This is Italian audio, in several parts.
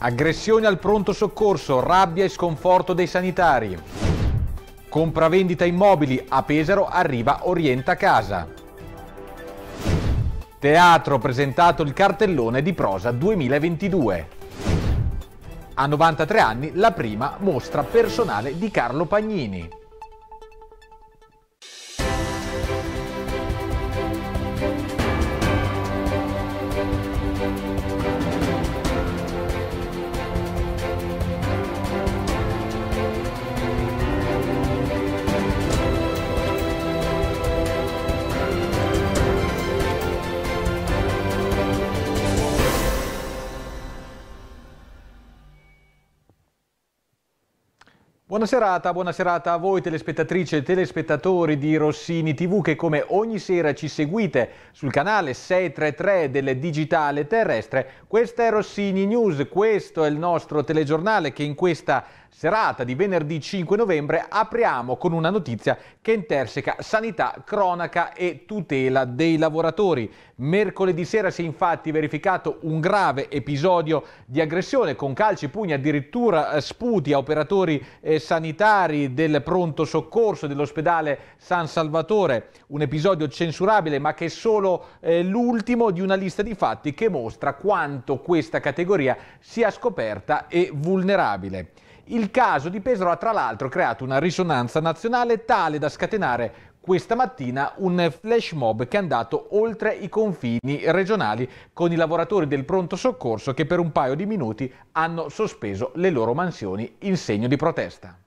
Aggressioni al pronto soccorso, rabbia e sconforto dei sanitari. Compravendita immobili, a Pesaro arriva Orienta Casa. Teatro presentato il cartellone di prosa 2022. A 93 anni la prima mostra personale di Carlo Pagnini. Buona serata, buona serata a voi telespettatrici e telespettatori di Rossini TV che come ogni sera ci seguite sul canale 633 del Digitale Terrestre. Questa è Rossini News, questo è il nostro telegiornale che in questa serata di venerdì 5 novembre apriamo con una notizia che interseca sanità, cronaca e tutela dei lavoratori. Mercoledì sera si è infatti verificato un grave episodio di aggressione con calci, pugni, addirittura eh, sputi a operatori eh, sanitari del pronto soccorso dell'ospedale San Salvatore. Un episodio censurabile ma che è solo eh, l'ultimo di una lista di fatti che mostra quanto questa categoria sia scoperta e vulnerabile. Il caso di Pesaro ha tra l'altro creato una risonanza nazionale tale da scatenare questa mattina un flash mob che è andato oltre i confini regionali con i lavoratori del pronto soccorso che per un paio di minuti hanno sospeso le loro mansioni in segno di protesta.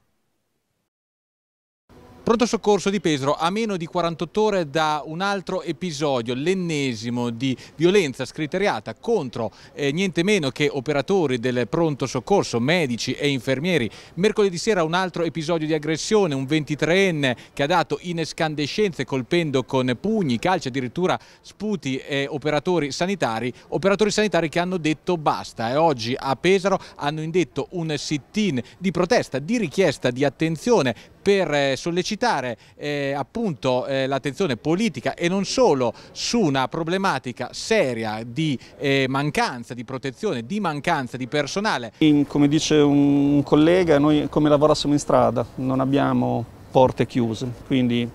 Pronto soccorso di Pesaro a meno di 48 ore da un altro episodio, l'ennesimo di violenza scriteriata contro eh, niente meno che operatori del pronto soccorso, medici e infermieri. Mercoledì sera un altro episodio di aggressione, un 23enne che ha dato in escandescenze colpendo con pugni, calci, addirittura sputi e operatori sanitari, operatori sanitari che hanno detto basta e oggi a Pesaro hanno indetto un sit-in di protesta, di richiesta di attenzione per eh, sollecitare eh, appunto eh, l'attenzione politica e non solo su una problematica seria di eh, mancanza di protezione, di mancanza di personale. Come dice un collega, noi come lavorassimo in strada, non abbiamo porte chiuse, quindi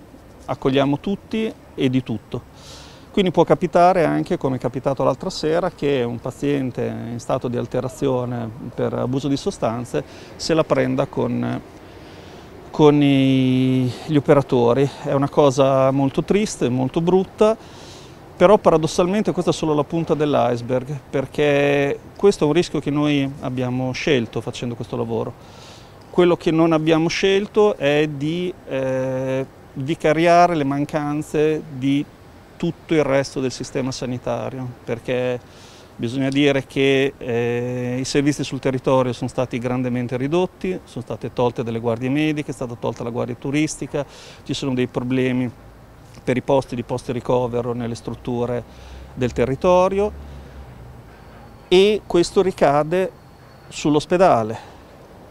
accogliamo tutti e di tutto. Quindi può capitare anche, come è capitato l'altra sera, che un paziente in stato di alterazione per abuso di sostanze se la prenda con con i, gli operatori. È una cosa molto triste, molto brutta, però paradossalmente questa è solo la punta dell'iceberg, perché questo è un rischio che noi abbiamo scelto facendo questo lavoro. Quello che non abbiamo scelto è di eh, vicariare le mancanze di tutto il resto del sistema sanitario, perché Bisogna dire che eh, i servizi sul territorio sono stati grandemente ridotti, sono state tolte delle guardie mediche, è stata tolta la guardia turistica, ci sono dei problemi per i posti di posti ricovero nelle strutture del territorio e questo ricade sull'ospedale.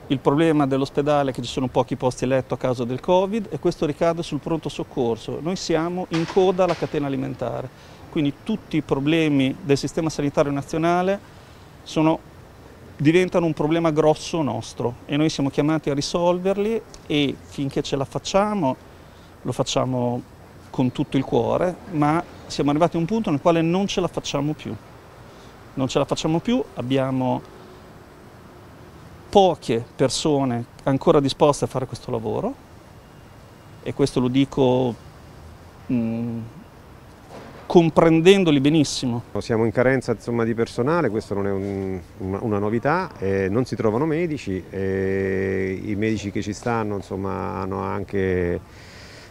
Il problema dell'ospedale è che ci sono pochi posti letto a causa del Covid e questo ricade sul pronto soccorso. Noi siamo in coda alla catena alimentare quindi tutti i problemi del sistema sanitario nazionale sono, diventano un problema grosso nostro e noi siamo chiamati a risolverli e finché ce la facciamo lo facciamo con tutto il cuore, ma siamo arrivati a un punto nel quale non ce la facciamo più. Non ce la facciamo più, abbiamo poche persone ancora disposte a fare questo lavoro e questo lo dico mh, mm, comprendendoli benissimo. Siamo in carenza insomma, di personale, questo non è un, una, una, novità, eh, non si trovano medici, eh, i medici che ci stanno insomma, hanno anche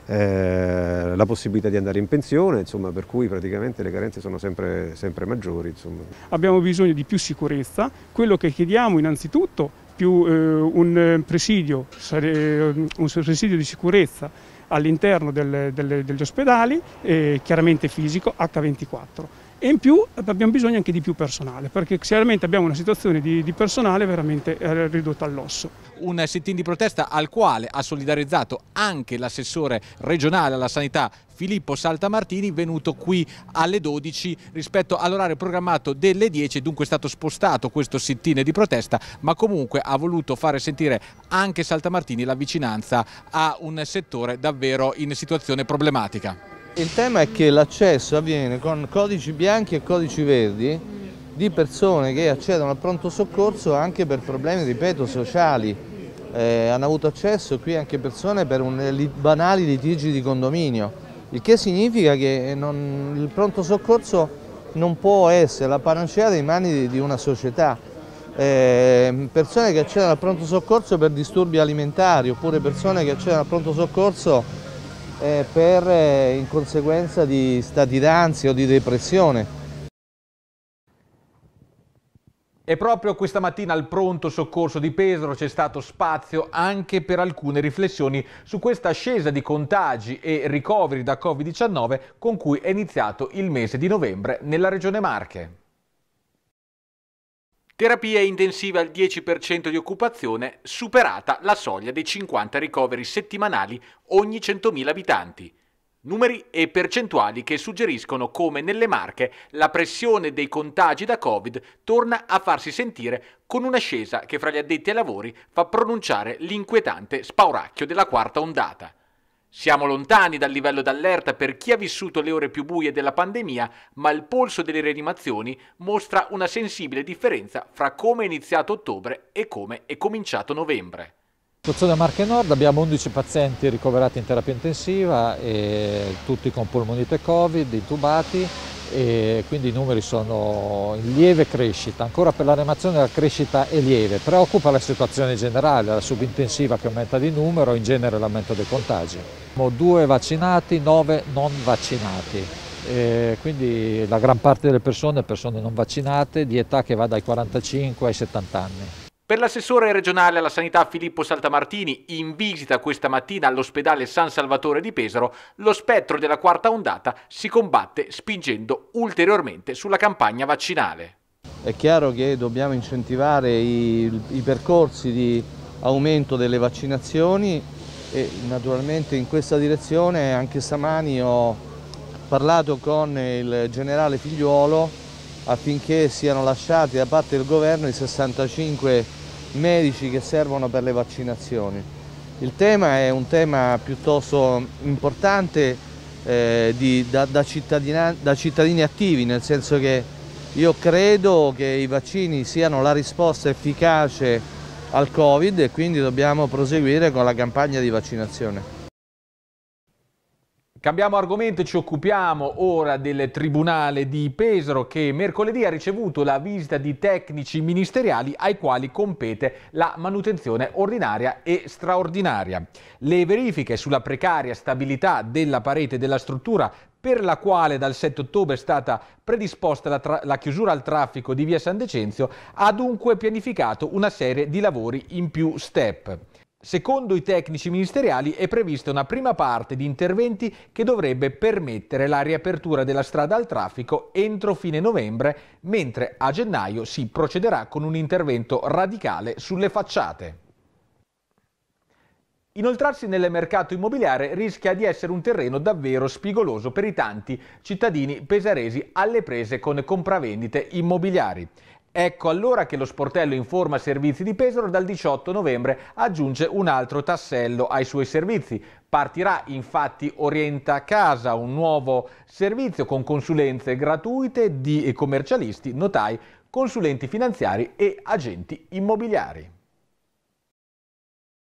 eh, la possibilità di andare in pensione, insomma, per cui praticamente le carenze sono sempre, sempre maggiori. Insomma. Abbiamo bisogno di più sicurezza, quello che chiediamo innanzitutto più eh, un presidio, un presidio di sicurezza all'interno degli ospedali, eh, chiaramente fisico, H24 e in più abbiamo bisogno anche di più personale perché chiaramente abbiamo una situazione di, di personale veramente eh, ridotta all'osso. Un sit-in di protesta al quale ha solidarizzato anche l'assessore regionale alla sanità Filippo Saltamartini venuto qui alle 12 rispetto all'orario programmato delle 10 dunque è stato spostato questo sit-in di protesta ma comunque ha voluto fare sentire anche Saltamartini la vicinanza a un settore davvero in situazione problematica. Il tema è che l'accesso avviene con codici bianchi e codici verdi di persone che accedono al pronto soccorso anche per problemi, ripeto, sociali. Eh, hanno avuto accesso qui anche persone per un, banali litigi di condominio, il che significa che non, il pronto soccorso non può essere la panacea dei mani di, di una società. Eh, persone che accedono al pronto soccorso per disturbi alimentari oppure persone che accedono al pronto soccorso eh, per, eh, in conseguenza di stati d'ansia o di depressione. E proprio questa mattina al pronto soccorso di Pesaro c'è stato spazio anche per alcune riflessioni su questa ascesa di contagi e ricoveri da Covid-19 con cui è iniziato il mese di novembre nella regione Marche. Terapia intensiva al 10% di occupazione, superata la soglia dei 50 ricoveri settimanali ogni 100.000 abitanti. Numeri e percentuali che suggeriscono come nelle Marche la pressione dei contagi da Covid torna a farsi sentire con un'ascesa che fra gli addetti ai lavori fa pronunciare l'inquietante spauracchio della quarta ondata. Siamo lontani dal livello d'allerta per chi ha vissuto le ore più buie della pandemia, ma il polso delle rianimazioni mostra una sensibile differenza fra come è iniziato ottobre e come è cominciato novembre. Situazione Marche Nord abbiamo 11 pazienti ricoverati in terapia intensiva, tutti con polmonite Covid, intubati e quindi i numeri sono in lieve crescita. Ancora per la remazione la crescita è lieve, preoccupa la situazione generale, la subintensiva che aumenta di numero in genere l'aumento dei contagi. Abbiamo due vaccinati, nove non vaccinati. E quindi la gran parte delle persone, persone non vaccinate, di età che va dai 45 ai 70 anni. Per l'assessore regionale alla sanità Filippo Saltamartini, in visita questa mattina all'ospedale San Salvatore di Pesaro, lo spettro della quarta ondata si combatte spingendo ulteriormente sulla campagna vaccinale. È chiaro che dobbiamo incentivare i, i percorsi di aumento delle vaccinazioni e naturalmente in questa direzione anche stamani ho parlato con il generale Figliuolo affinché siano lasciati da parte del governo i 65 medici che servono per le vaccinazioni. Il tema è un tema piuttosto importante eh, di, da, da, da cittadini attivi, nel senso che io credo che i vaccini siano la risposta efficace al Covid e quindi dobbiamo proseguire con la campagna di vaccinazione. Cambiamo argomento e ci occupiamo ora del Tribunale di Pesaro che mercoledì ha ricevuto la visita di tecnici ministeriali ai quali compete la manutenzione ordinaria e straordinaria. Le verifiche sulla precaria stabilità della parete della struttura per la quale dal 7 ottobre è stata predisposta la, la, chiusura al traffico di via San Decenzio, ha dunque pianificato una serie di lavori in più step. Secondo i tecnici ministeriali è prevista una prima parte di interventi che dovrebbe permettere la riapertura della strada al traffico entro fine novembre, mentre a gennaio si procederà con un intervento radicale sulle facciate. Inoltrarsi nel mercato immobiliare rischia di essere un terreno davvero spigoloso per i tanti cittadini pesaresi alle prese con compravendite immobiliari. Ecco allora che lo sportello Informa Servizi di Pesaro dal 18 novembre aggiunge un altro tassello ai suoi servizi. Partirà infatti Orienta Casa, un nuovo servizio con consulenze gratuite di commercialisti, notai, consulenti finanziari e agenti immobiliari.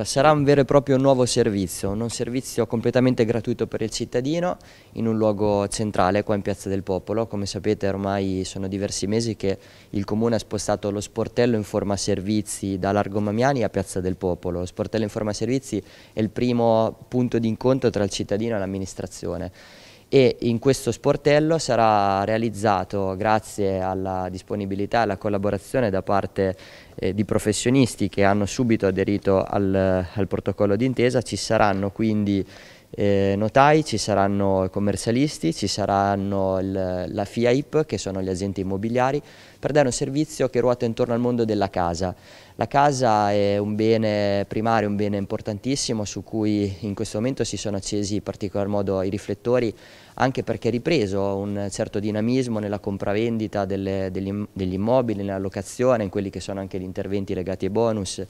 Sarà un vero e proprio nuovo servizio, un servizio completamente gratuito per il cittadino in un luogo centrale qua in Piazza del Popolo. Come sapete ormai sono diversi mesi che il Comune ha spostato lo sportello in forma servizi da Largo Mamiani a Piazza del Popolo. Lo sportello in forma servizi è il primo punto di incontro tra il cittadino e l'amministrazione e in questo sportello sarà realizzato grazie alla disponibilità e alla collaborazione da parte eh, di professionisti che hanno subito aderito al, al protocollo d'intesa, ci saranno quindi eh, notai, ci saranno i commercialisti, ci saranno il, la FIAIP che sono gli agenti immobiliari per dare un servizio che ruota intorno al mondo della casa. La casa è un bene primario, un bene importantissimo su cui in questo momento si sono accesi in particolar modo i riflettori anche perché è ripreso un certo dinamismo nella compravendita delle, degli, degli immobili, nella locazione, in quelli che sono anche gli interventi legati ai bonus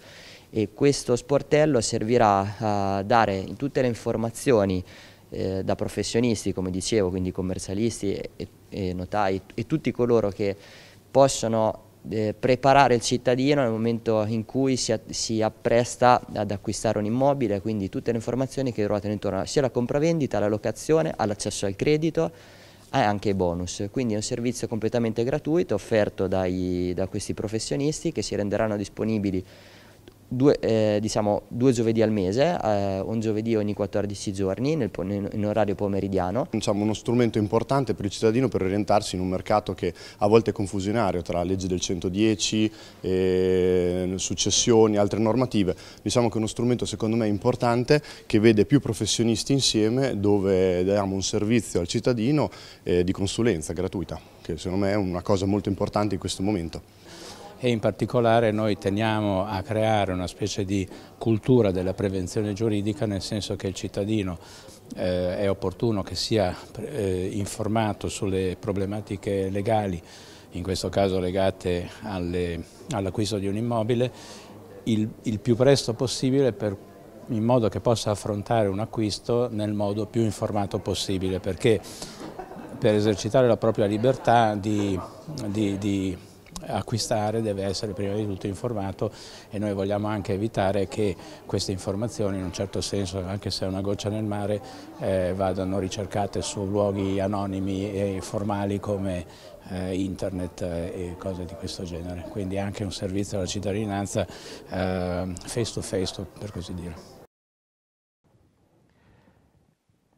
e questo sportello servirà a dare tutte le informazioni eh, da professionisti, come dicevo, quindi commercialisti e, e notai e tutti coloro che possono eh, preparare il cittadino nel momento in cui si, si, appresta ad acquistare un immobile, quindi tutte le informazioni che ruotano intorno sia alla compravendita, alla locazione, all'accesso al credito e anche ai bonus. Quindi è un servizio completamente gratuito offerto dai, da questi professionisti che si renderanno disponibili due, eh, diciamo, due giovedì al mese, eh, un giovedì ogni 14 giorni nel, in orario pomeridiano. Diciamo uno strumento importante per il cittadino per orientarsi in un mercato che a volte è confusionario tra la legge del 110, eh, successioni, altre normative. Diciamo che è uno strumento secondo me importante che vede più professionisti insieme dove diamo un servizio al cittadino eh, di consulenza gratuita, che secondo me è una cosa molto importante in questo momento e in particolare noi teniamo a creare una specie di cultura della prevenzione giuridica nel senso che il cittadino eh, è opportuno che sia eh, informato sulle problematiche legali, in questo caso legate all'acquisto all di un immobile, il, il più presto possibile per, in modo che possa affrontare un acquisto nel modo più informato possibile, perché per esercitare la propria libertà di, di, di acquistare deve essere prima di tutto informato e noi vogliamo anche evitare che queste informazioni in un certo senso, anche se è una goccia nel mare, eh, vadano ricercate su luoghi anonimi e formali come eh, internet e cose di questo genere. Quindi anche un servizio alla cittadinanza eh, face to face per così dire.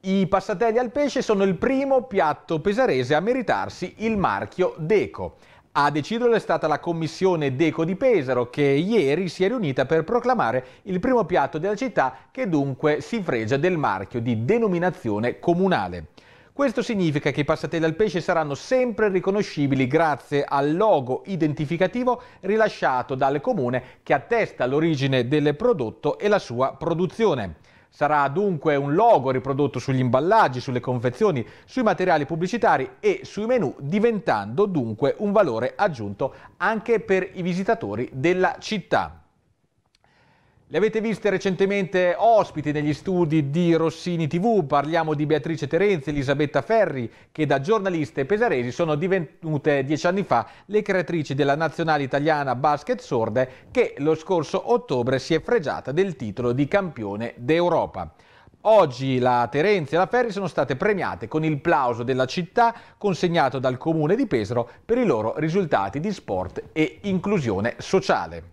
I passatelli al pesce sono il primo piatto pesarese a meritarsi il marchio Deco. A deciderlo è stata la commissione Deco di Pesaro che ieri si è riunita per proclamare il primo piatto della città che dunque si fregia del marchio di denominazione comunale. Questo significa che i passatelli al pesce saranno sempre riconoscibili grazie al logo identificativo rilasciato dal comune che attesta l'origine del prodotto e la sua produzione. Sarà dunque un logo riprodotto sugli imballaggi, sulle confezioni, sui materiali pubblicitari e sui menu, diventando dunque un valore aggiunto anche per i visitatori della città. Le avete viste recentemente ospiti negli studi di Rossini TV, parliamo di Beatrice Terenzi e Elisabetta Ferri, che da giornaliste pesaresi sono divenute dieci anni fa le creatrici della nazionale italiana basket sorde, che lo scorso ottobre si è fregiata del titolo di campione d'Europa. Oggi la Terenzi e la Ferri sono state premiate con il plauso della città consegnato dal comune di Pesaro per i loro risultati di sport e inclusione sociale.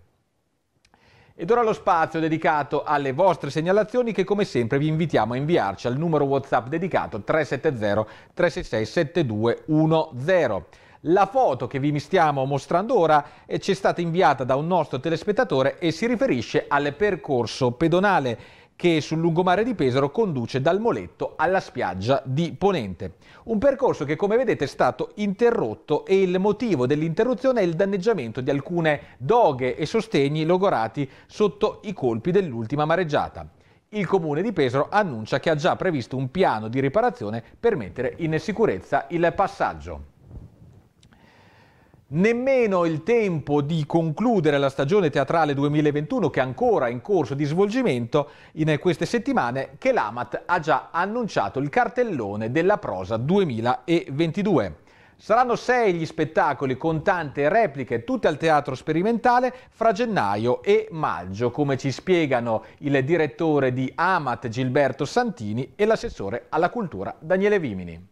Ed ora lo spazio dedicato alle vostre segnalazioni che come sempre vi invitiamo a inviarci al numero WhatsApp dedicato 370 366 7210. La foto che vi stiamo mostrando ora eh, ci è stata inviata da un nostro telespettatore e si riferisce al percorso pedonale che sul lungomare di Pesaro conduce dal Moletto alla spiaggia di Ponente. Un percorso che come vedete è stato interrotto e il motivo dell'interruzione è il danneggiamento di alcune doghe e sostegni logorati sotto i colpi dell'ultima mareggiata. Il comune di Pesaro annuncia che ha già previsto un piano di riparazione per mettere in sicurezza il passaggio. Nemmeno il tempo di concludere la stagione teatrale 2021 che è ancora in corso di svolgimento in queste settimane che l'Amat ha già annunciato il cartellone della prosa 2022. Saranno sei gli spettacoli con tante repliche, tutte al teatro sperimentale, fra gennaio e maggio, come ci spiegano il direttore di Amat Gilberto Santini e l'assessore alla cultura Daniele Vimini.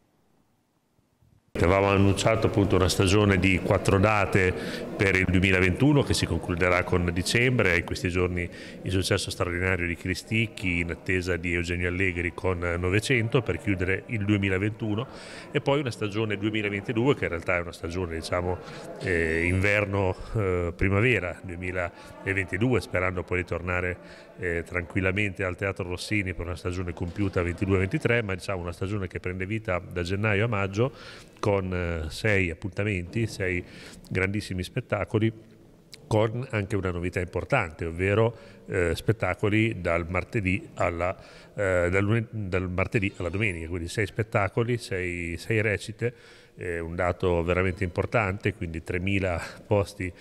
Avevamo annunciato appunto una stagione di quattro date per il 2021 che si concluderà con dicembre, in questi giorni il successo straordinario di Cristicchi in attesa di Eugenio Allegri con 900 per chiudere il 2021 e poi una stagione 2022 che in realtà è una stagione diciamo eh, inverno-primavera eh, 2022 sperando poi di tornare eh, tranquillamente al Teatro Rossini per una stagione compiuta 22-23 ma diciamo una stagione che prende vita da gennaio a maggio con eh, sei appuntamenti, sei grandissimi spettacoli con anche una novità importante, ovvero eh, spettacoli dal martedì, alla, eh, dal, dal martedì, alla, domenica, quindi sei spettacoli, sei, sei recite, eh, un dato veramente importante, quindi 3.000 posti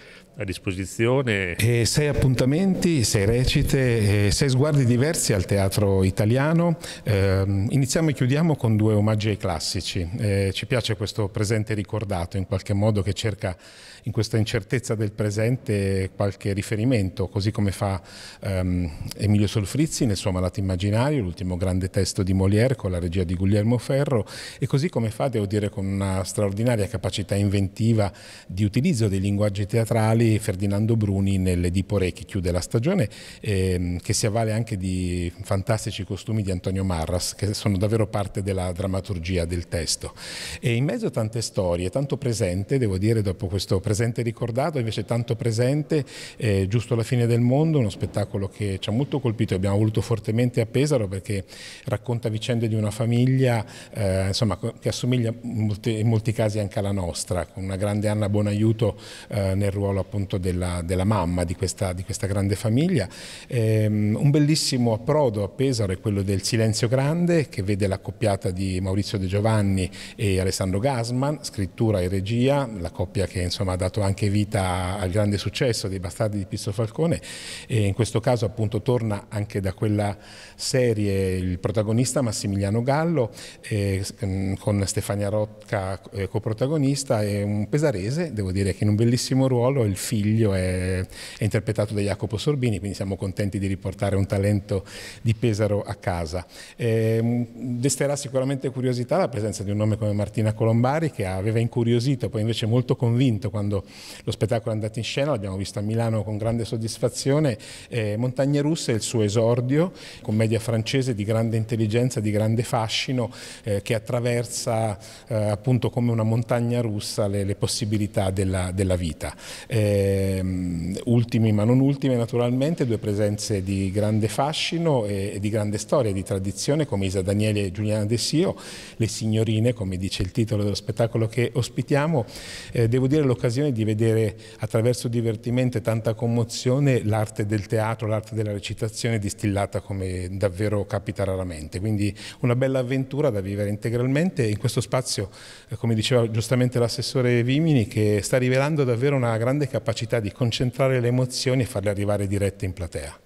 a disposizione. E sei appuntamenti, sei recite, sei sguardi diversi al teatro italiano. Eh, iniziamo e chiudiamo con due omaggi ai classici. Eh, ci piace questo presente ricordato in qualche modo che cerca in questa incertezza del presente qualche riferimento, così come fa ehm, Emilio Solfrizzi nel suo Malato Immaginario, l'ultimo grande testo di Molière con la regia di Guglielmo Ferro e così come fa, devo dire, con una straordinaria capacità inventiva di utilizzo dei linguaggi teatrali Ferdinando Bruni nell'Edipo Re che chiude la stagione, ehm, che si avvale anche di fantastici costumi di Antonio Marras, che sono davvero parte della drammaturgia del testo. E in mezzo a tante storie, tanto presente, devo dire, dopo questo presente ricordato, invece tanto presente, eh, giusto alla fine del mondo, uno spettacolo che ci ha molto colpito e abbiamo voluto fortemente a Pesaro perché racconta vicende di una famiglia eh, insomma, che assomiglia in molti, casi anche alla nostra, con una grande Anna Buonaiuto eh, nel ruolo appunto della, della mamma di questa, di questa, grande famiglia. Ehm, un bellissimo approdo a Pesaro è quello del Silenzio Grande che vede l'accoppiata di Maurizio De Giovanni e Alessandro Gasman, scrittura e regia, la coppia che insomma ha dato anche vita al grande successo dei Bastardi di Pisto Falcone e in questo caso appunto torna anche da quella serie il protagonista Massimiliano Gallo eh, con Stefania Rocca eh, coprotagonista e un pesarese, devo dire che in un bellissimo ruolo il figlio è, è, interpretato da Jacopo Sorbini, quindi siamo contenti di riportare un talento di Pesaro a casa. Eh, desterà sicuramente curiosità la presenza di un nome come Martina Colombari che aveva incuriosito, poi invece molto convinto quando lo spettacolo è andato in scena, l'abbiamo visto a Milano con grande soddisfazione. Eh, Montagne Russe è il suo esordio, commedia francese di grande intelligenza, di grande fascino, eh, che attraversa eh, appunto come una montagna russa le, le possibilità della, della vita. Eh, ultimi ma non ultime naturalmente, due presenze di grande fascino e, e di grande storia, di tradizione come Isa Daniele e Giuliana De Sio, le signorine come dice il titolo dello spettacolo che ospitiamo, eh, devo dire l'occasione di vedere attraverso divertimento e tanta commozione l'arte del teatro, l'arte della recitazione distillata come davvero capita raramente, quindi una bella avventura da vivere integralmente in questo spazio, eh, come diceva giustamente l'assessore Vimini, che sta rivelando davvero una grande capacità di concentrare le emozioni e farle arrivare dirette in platea.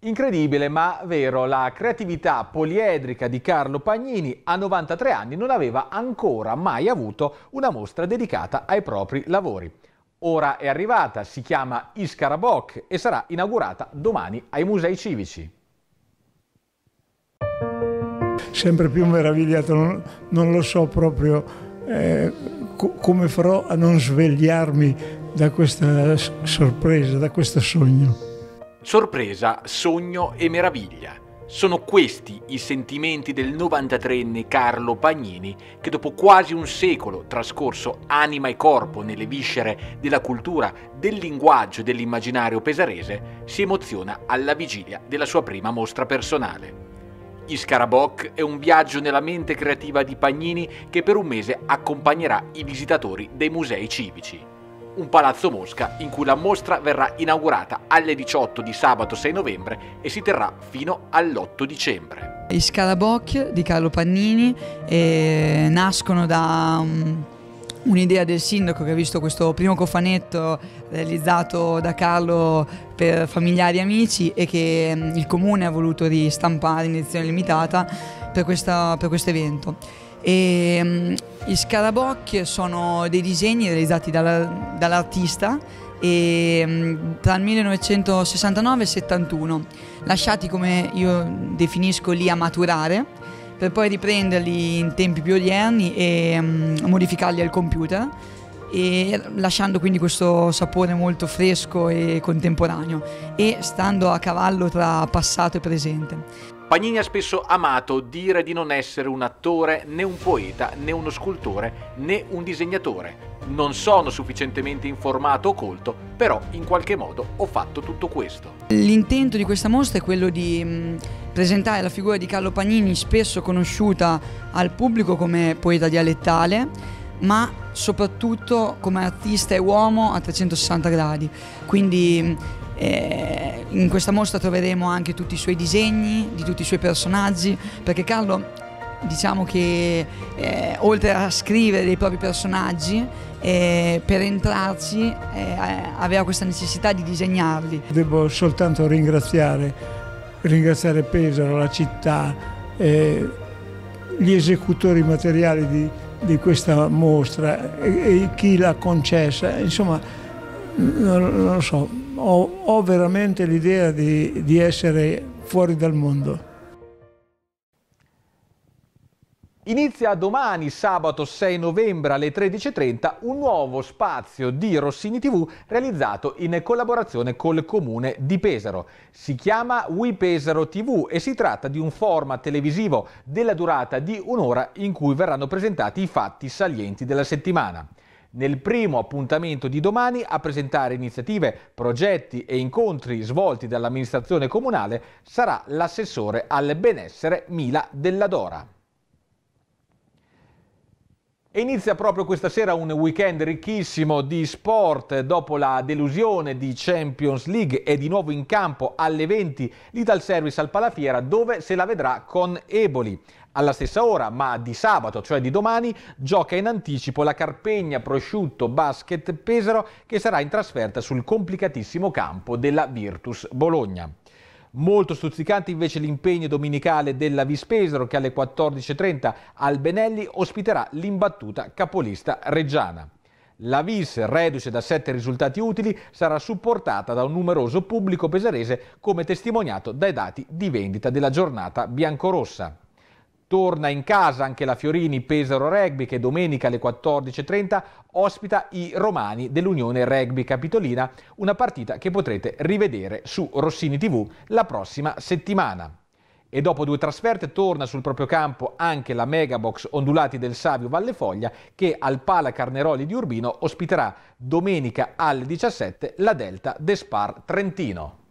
Incredibile ma vero, la creatività poliedrica di Carlo Pagnini a 93 anni non aveva ancora mai avuto una mostra dedicata ai propri lavori. Ora è arrivata, si chiama Iscaraboc e sarà inaugurata domani ai musei civici. Sempre più meravigliato, non, non lo so proprio eh, come farò a non svegliarmi da questa sorpresa, da questo sogno. Sorpresa, sogno e meraviglia. Sono questi i sentimenti del 93enne Carlo Pagnini che dopo quasi un secolo trascorso anima e corpo nelle viscere della cultura, del linguaggio e dell'immaginario pesarese si emoziona alla vigilia della sua prima mostra personale. Iscaraboc è un viaggio nella mente creativa di Pagnini che per un mese accompagnerà i visitatori dei musei civici. Un palazzo Mosca in cui la mostra verrà inaugurata alle 18 di sabato 6 novembre e si terrà fino all'8 dicembre. Iscaraboc di Carlo Pannini eh, nascono da um, un'idea del sindaco che ha visto questo primo cofanetto realizzato da Carlo per familiari e amici e che mm, il comune ha voluto ristampare in edizione limitata per, questa, per questo evento. E, um, I scarabocchi sono dei disegni realizzati dalla, dall'artista e, um, tra il 1969 e il 71, lasciati come io definisco lì a maturare per poi riprenderli in tempi più odierni e um, modificarli al computer e lasciando quindi questo sapore molto fresco e contemporaneo e stando a cavallo tra passato e presente. Pagnini ha spesso amato dire di non essere un attore, né un poeta, né uno scultore, né un disegnatore. Non sono sufficientemente informato o colto, però in qualche modo ho fatto tutto questo. L'intento di questa mostra è quello di mh, presentare la figura di Carlo Pagnini, spesso conosciuta al pubblico come poeta dialettale, ma soprattutto come artista e uomo a 360 gradi. Quindi eh, in questa mostra troveremo anche tutti i suoi disegni, di tutti i suoi personaggi, perché Carlo diciamo che eh, oltre a scrivere dei propri personaggi, eh, per entrarci eh, aveva questa necessità di disegnarli. Devo soltanto ringraziare, ringraziare Pesaro, la città, gli esecutori materiali di, di questa mostra e, e, chi l'ha concessa, insomma non, non lo so, ho, ho veramente l'idea di, di essere fuori dal mondo. Inizia domani, sabato 6 novembre alle 13.30, un nuovo spazio di Rossini TV realizzato in collaborazione col comune di Pesaro. Si chiama We Pesaro TV e si tratta di un format televisivo della durata di un'ora in cui verranno presentati i fatti salienti della settimana. Nel primo appuntamento di domani a presentare iniziative, progetti e incontri svolti dall'amministrazione comunale sarà l'assessore al benessere Mila Della Dora. E inizia proprio questa sera un weekend ricchissimo di sport dopo la delusione di Champions League e di nuovo in campo alle 20 l'Ital Service al Palafiera dove se la vedrà con Eboli. Alla stessa ora, ma di sabato, cioè di domani, gioca in anticipo la Carpegna Prosciutto Basket Pesaro che sarà in trasferta sul complicatissimo campo della Virtus Bologna. Molto stuzzicante invece l'impegno domenicale della Vispesaro che alle 14.30 al Benelli ospiterà l'imbattuta capolista Reggiana. La Vis, reduce da sette risultati utili, sarà supportata da un numeroso pubblico pesarese come testimoniato dai dati di vendita della giornata biancorossa. Torna in casa anche la Fiorini Pesaro Rugby che domenica alle 14.30 ospita i romani dell'Unione Rugby Capitolina, una partita che potrete rivedere su Rossini TV la prossima settimana. E dopo due trasferte torna sul proprio campo anche la Megabox Ondulati del Savio Valle Foglia che al Pala Carneroli di Urbino ospiterà domenica alle 17 la Delta Despar Trentino.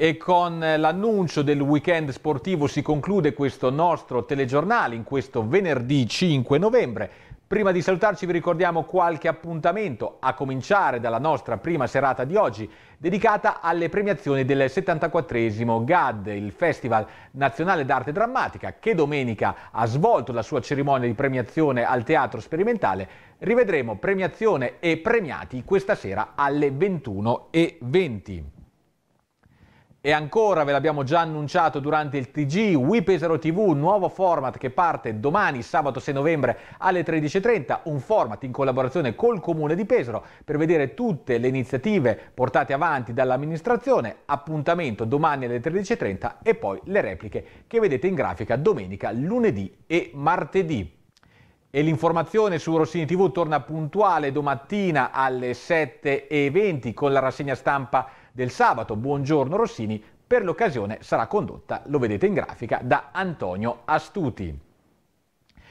E con l'annuncio del weekend sportivo si conclude questo nostro telegiornale in questo venerdì 5 novembre. Prima di salutarci vi ricordiamo qualche appuntamento, a cominciare dalla nostra prima serata di oggi, dedicata alle premiazioni del 74 GAD, il Festival Nazionale d'Arte Drammatica, che domenica ha svolto la sua cerimonia di premiazione al Teatro Sperimentale. Rivedremo premiazione e premiati questa sera alle 21.20. E ancora, ve l'abbiamo già annunciato durante il TG, We Pesaro TV, nuovo format che parte domani, sabato 6 novembre alle 13.30, un format in collaborazione col Comune di Pesaro per vedere tutte le iniziative portate avanti dall'amministrazione, appuntamento domani alle 13.30 e poi le repliche che vedete in grafica domenica, lunedì e martedì. E l'informazione su Rossini TV torna puntuale domattina alle 7.20 con la rassegna stampa del sabato. Buongiorno Rossini, per l'occasione sarà condotta, lo vedete in grafica, da Antonio Astuti.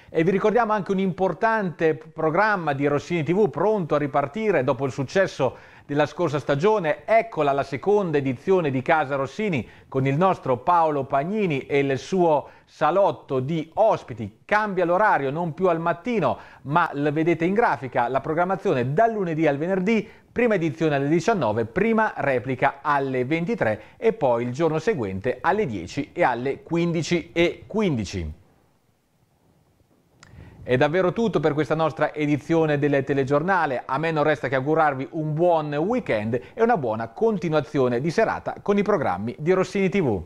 E vi ricordiamo anche un importante programma di Rossini TV pronto a ripartire dopo il successo della scorsa stagione. Eccola la seconda edizione di Casa Rossini con il nostro Paolo Pagnini e il suo salotto di ospiti. Cambia l'orario, non più al mattino, ma vedete in grafica la programmazione dal lunedì al venerdì prima edizione alle 19, prima replica alle 23 e poi il giorno seguente alle 10 e alle 15 e 15. È davvero tutto per questa nostra edizione del telegiornale. A me non resta che augurarvi un buon weekend e una buona continuazione di serata con i programmi di Rossini TV.